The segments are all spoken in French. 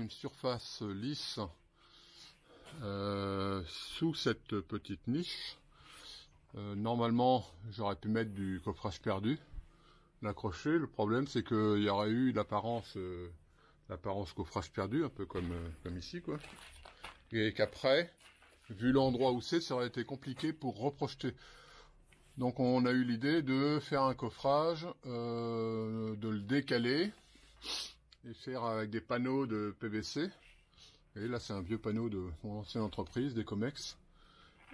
une surface lisse euh, sous cette petite niche. Euh, normalement, j'aurais pu mettre du coffrage perdu, l'accrocher. Le problème, c'est qu'il y aurait eu l'apparence, euh, l'apparence coffrage perdu, un peu comme comme ici, quoi. Et qu'après, vu l'endroit où c'est, ça aurait été compliqué pour reprojeter. Donc on a eu l'idée de faire un coffrage, de le décaler et faire avec des panneaux de PVC. Et là c'est un vieux panneau de mon ancienne entreprise, des Comex.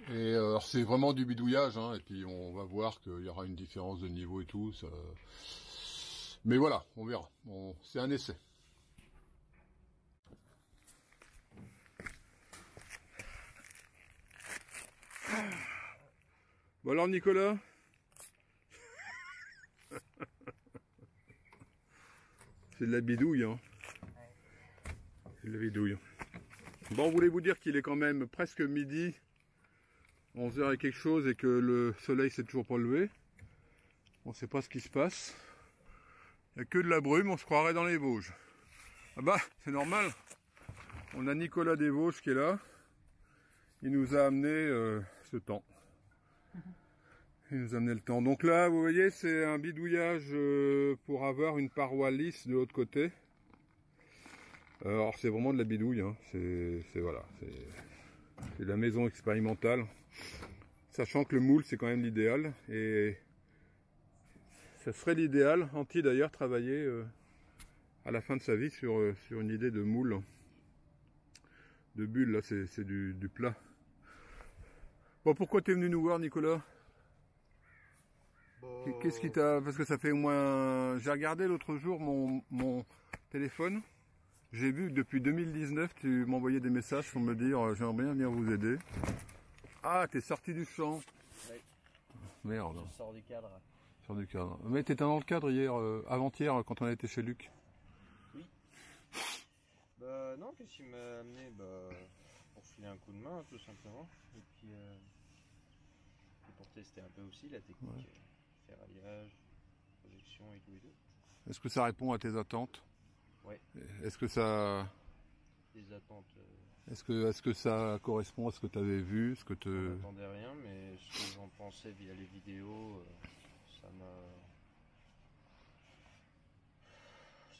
Et euh, c'est vraiment du bidouillage, hein, et puis on va voir qu'il y aura une différence de niveau et tout. Mais voilà, on verra. c'est un essai. Bon alors Nicolas C'est de la bidouille hein. C'est de la bidouille. Bon, on voulait vous dire qu'il est quand même presque midi, 11h et quelque chose, et que le soleil s'est toujours pas levé? On sait pas ce qui se passe. Il n'y a que de la brume, on se croirait dans les Vosges. Ah bah, c'est normal. On a Nicolas des Vosges qui est là. Il nous a amené euh, ce temps. Il nous a amené le temps. Donc là, vous voyez, c'est un bidouillage euh, pour avoir une paroi lisse de l'autre côté. Alors c'est vraiment de la bidouille, hein. c'est voilà, c'est la maison expérimentale. Sachant que le moule c'est quand même l'idéal et ça serait l'idéal. Anti d'ailleurs travailler euh, à la fin de sa vie sur, euh, sur une idée de moule, de bulle, là c'est du, du plat. Bon pourquoi t'es venu nous voir Nicolas? Qu'est-ce qui t'a... Parce que ça fait au moins... J'ai regardé l'autre jour mon, mon téléphone. J'ai vu que depuis 2019, tu m'envoyais des messages pour me dire euh, j'aimerais bien venir vous aider. Ah, t'es sorti du champ. Oui. Merde. Je sors du cadre. Sors du cadre. Mais t'étais dans le cadre hier, euh, avant-hier, quand on a été chez Luc. Oui. Bah non, qu'est-ce qui m'a amené? Bah, pour filer un coup de main, tout simplement. Et puis euh, pour tester un peu aussi la technique et tout et tout. Est-ce que ça répond à tes attentes? Oui. Est-ce que ça... Attentes... Euh, est-ce que, est-ce que ça correspond à ce que tu avais vu ce que te... Je n'attendais rien, mais ce que j'en pensais via les vidéos, euh, ça m'a...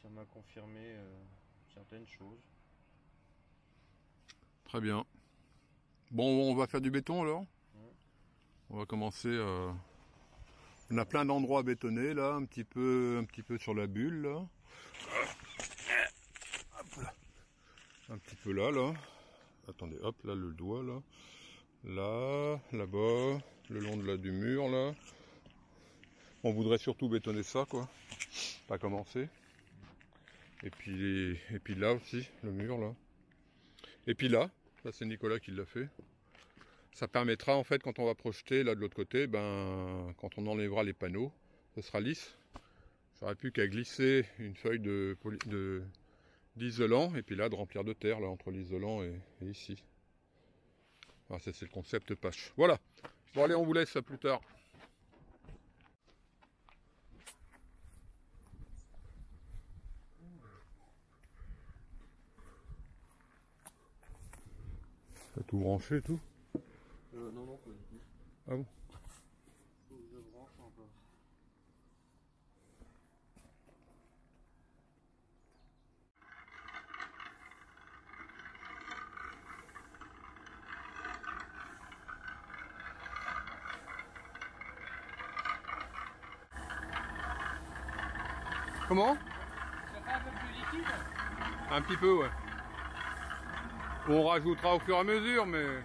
Ça m'a confirmé euh, certaines choses. Très bien. Bon, on va faire du béton alors? On va commencer. On a plein d'endroits bétonnés là, un petit peu, un petit peu sur la bulle. Un petit peu là, là. Attendez, hop, là le doigt là. Là, là-bas, le long du mur là. On voudrait surtout bétonner ça quoi. Pas commencer. Et puis, et puis là aussi, le mur là. Et puis là, là c'est Nicolas qui l'a fait ça permettra en fait quand on va projeter là de l'autre côté, ben quand on enlèvera les panneaux, ce sera lisse. J'aurais plus qu'à glisser une feuille de d'isolant et puis là de remplir de terre là entre l'isolant et, ici. Ah, ça c'est le concept patch. Voilà. Bon allez on vous laisse à plus tard. Ça tout branché et tout? Euh, non, non, pas du tout. Ah bon je branche encore. Comment? Ça fait un peu plus liquide Un petit peu, ouais. On rajoutera au fur et à mesure, mais...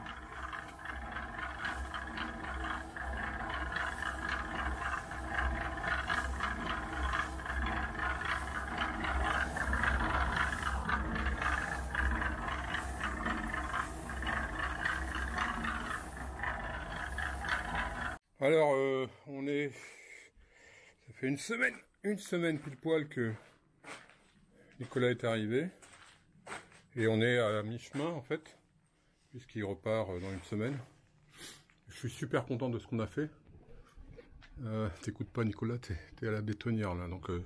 Alors, euh, on est... Ça fait une semaine, une semaine pile poil que Nicolas est arrivé. Et on est à mi-chemin, en fait, puisqu'il repart dans une semaine. Je suis super content de ce qu'on a fait. Euh, T'écoutes pas Nicolas, t'es es à la bétonnière là. Donc euh,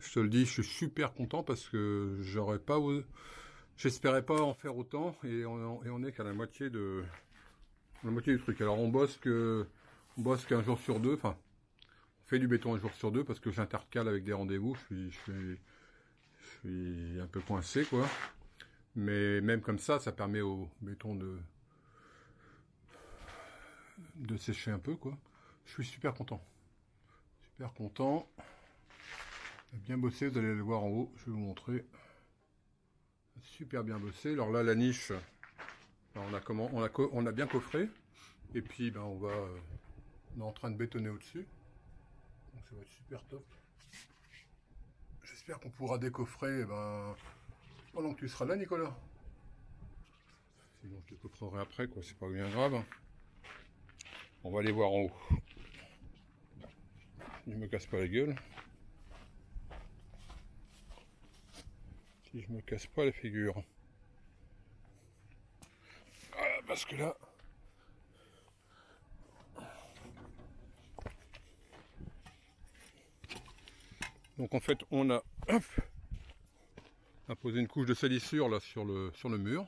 je te le dis, je suis super content parce que j'aurais pas, j'espérais pas en faire autant et on, et on est qu'à la moitié de la moitié du truc. Alors on bosse que on bosse qu'un jour sur deux. Enfin, on fait du béton un jour sur deux parce que j'intercale avec des rendez-vous. Je suis, je suis, je suis un peu coincé quoi. Mais même comme ça, ça permet au béton de de sécher un peu quoi. Je suis super content. Super content. Bien bossé, vous allez le voir en haut, je vais vous montrer. Super bien bossé. Alors là, la niche, on a comment on a, on a bien coffré. Et puis ben, on va euh, on est en train de bétonner au-dessus. Donc ça va être super top. J'espère qu'on pourra décoffrer eh ben, pendant que tu seras là Nicolas. Sinon je décoffrerai après quoi, c'est pas bien grave. On va aller voir en haut. Je me casse pas la gueule. Si je me casse pas la figure. Ah, parce que là. Donc en fait on a hop, posé une couche de salissure là sur le sur le mur.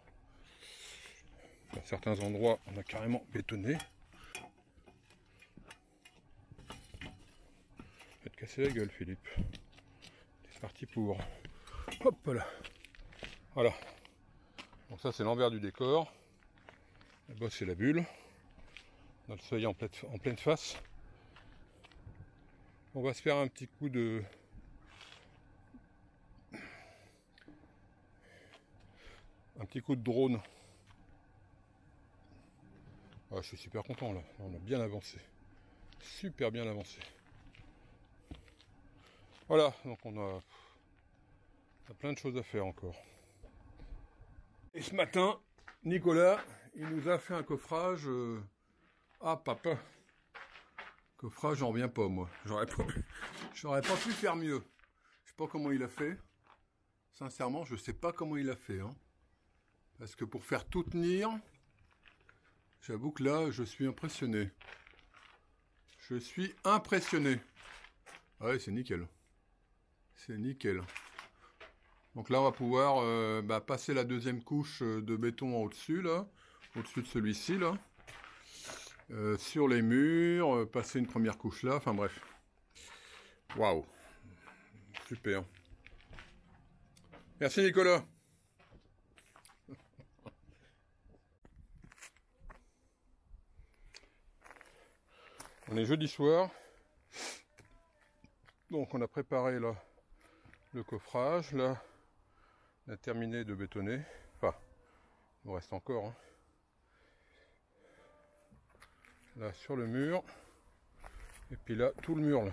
À certains endroits on a carrément bétonné. casser la gueule, Philippe. C'est parti pour. Hop là. Voilà. Donc ça, c'est l'envers du décor. Là-bas, c'est la bulle. A le pleine, en pleine face. On va se faire un petit coup de. Un petit coup de drone. Ah, je suis super content là. On a bien avancé. Super bien avancé. Voilà, donc on a, plein de choses à faire encore. Et ce matin, Nicolas, il nous a fait un coffrage. Euh, ah, papa. Coffrage, j'en reviens pas, moi. J'aurais pas, j'aurais pas pu faire mieux. Je sais pas comment il a fait. Sincèrement, je sais pas comment il a fait. Hein. Parce que pour faire tout tenir, j'avoue que là, je suis impressionné. Je suis impressionné. Ah ouais, c'est nickel. C'est nickel. Donc là, on va pouvoir euh, bah, passer la deuxième couche euh, de béton au-dessus, là, au-dessus de celui-ci, là. Euh, sur les murs, passer une première couche là, enfin bref. Waouh. Super. Merci Nicolas. On est jeudi soir. Donc on a préparé le coffrage. Là, on a terminé de bétonner. Enfin, il reste encore. Hein. Là, sur le mur. Et puis là, tout le mur.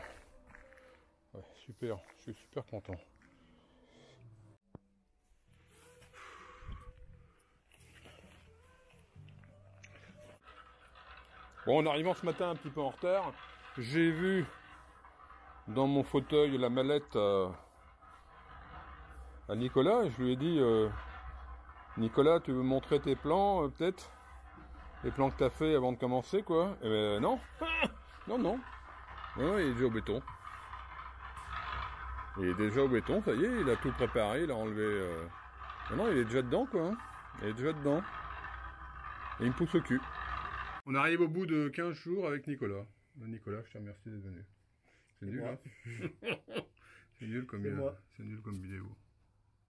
Super, je suis super content. Bon, en arrivant ce matin un petit peu en retard, j'ai vu dans mon fauteuil la mallette euh, à Nicolas. Je lui ai dit, euh, Nicolas, tu veux montrer tes plans, euh, peut-être? Les plans que tu as fait avant de commencer, quoi Eh ben non Non, non. Non, il est déjà au béton. Il est déjà au béton, ça y est, il a tout préparé, il a enlevé... Non, non, il est déjà dedans, quoi. Hein. Il est déjà dedans. Et il me pousse au cul. On arrive au bout de 15 jours avec Nicolas. Nicolas, je te remercie d'être venu. C'est nul, hein C'est nul comme, c'est nul comme vidéo.